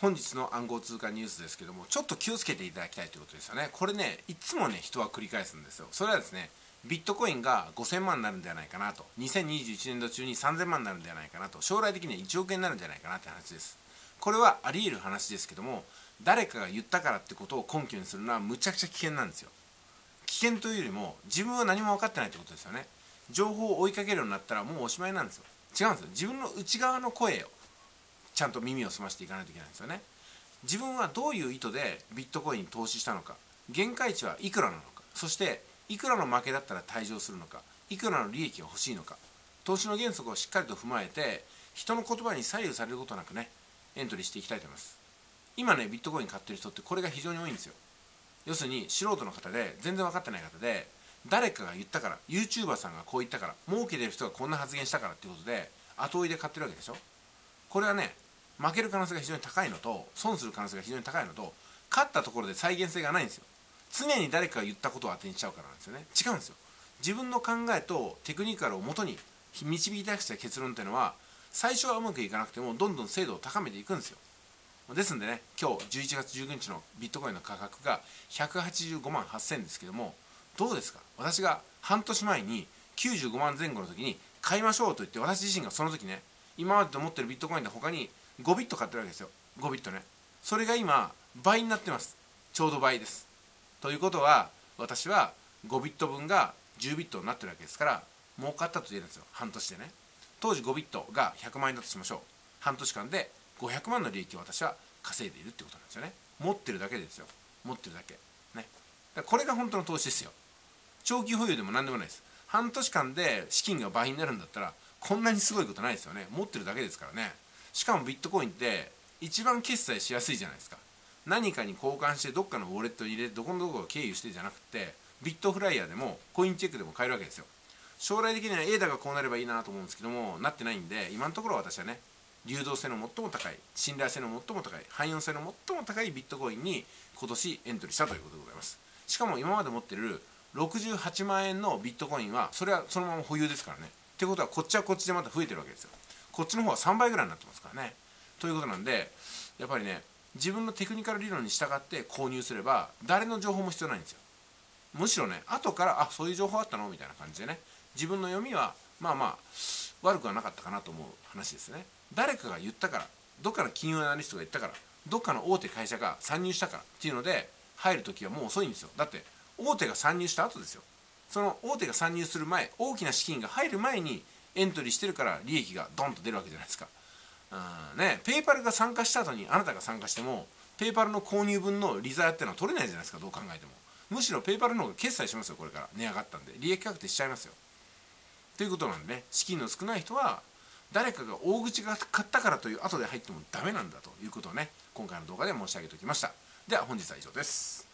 本日の暗号通貨ニュースですけどもちょっと気をつけていただきたいということですよね。これねいつもね人は繰り返すんですよ。それはですねビットコインが5000万になるんじゃないかなと。2021年度中に3000万になるんじゃないかなと。将来的には1億円になるんじゃないかなって話です。これはあり得る話ですけども誰かが言ったからってことを根拠にするのはむちゃくちゃ危険なんですよ。危険というよりも自分は何も分かってないってことですよね。情報を追いかけるようになったらもうおしまいなんですよ。違うんですよ。自分の内側の声をちゃんと耳を澄ましていかないといけないんですよね。自分はどういう意図でビットコインに投資したのか。限界値はいくらなのか。そしていくらの負けだったら退場するのか。いくらの利益が欲しいのか。投資の原則をしっかりと踏まえて人の言葉に左右されることなくねエントリーしていきたいと思います。今ねビットコイン買ってる人ってこれが非常に多いんですよ。要するに素人の方で全然分かってない方で誰かが言ったから YouTuber さんがこう言ったから儲けてる人がこんな発言したからっていうことで後追いで買ってるわけでしょ。これはね負ける可能性が非常に高いのと損する可能性が非常に高いのと勝ったところで再現性がないんですよ。常に誰かが言ったことを当てにしちゃうからなんですよね。違うんですよ。自分の考えとテクニカルをもとに導き出した結論っていうのは最初はうまくいかなくてもどんどん精度を高めていくんですよ。ですんでね今日11月19日のビットコインの価格が185万8000ですけどもどうですか？私が半年前に95万前後の時に買いましょうと言って私自身がその時ね今までと思ってるビットコインで他に5ビット買ってるわけですよ。5ビットね。それが今倍になってます。ちょうど倍です。ということは私は5ビット分が10ビットになってるわけですから儲かったと言えるんですよ。半年でね。当時5ビットが100万円だとしましょう。半年間で500万の利益を私は稼いでいるってことなんですよね。持ってるだけですよ。持ってるだけ。ね。これが本当の投資ですよ。長期保有でも何でもないです。半年間で資金が倍になるんだったらこんなにすごいことないですよね。持ってるだけですからね。しかもビットコインって一番決済しやすいじゃないですか。何かに交換してどっかのウォレットに入れてどこのどこを経由してじゃなくてビットフライヤーでもコインチェックでも買えるわけですよ。将来的には A だがこうなればいいなと思うんですけどもなってないんで今のところ私はね流動性の最も高い信頼性の最も高い汎用性の最も高いビットコインに今年エントリーしたということでございます。しかも今まで持ってる68万円のビットコインはそれはそのまま保有ですからね。ってことはこっちはこっちでまた増えてるわけですよ。こっちの方は3倍ぐらいになってますからね。ということなんでやっぱりね自分のテクニカル理論に従って購入すれば誰の情報も必要ないんですよ。むしろね後からあそういう情報あったの？みたいな感じでね自分の読みはまあまあ悪くはなかったかなと思う話ですね。誰かが言ったからどっかの金融アナリストが言ったからどっかの大手会社が参入したからっていうので入る時はもう遅いんですよ。だって大手が参入した後ですよ。その大手が参入する前大きな資金が入る前にエントリーしてるから利益がドンと出るわけじゃないですか。うんねペイパルが参加した後にあなたが参加してもペイパルの購入分の利ザヤっていうのは取れないじゃないですかどう考えても。むしろペイパルの方が決済しますよこれから。値上がったんで。利益確定しちゃいますよ。ということなんでね資金の少ない人は誰かが大口が買ったからという後で入ってもダメなんだということをね今回の動画で申し上げておきました。では本日は以上です。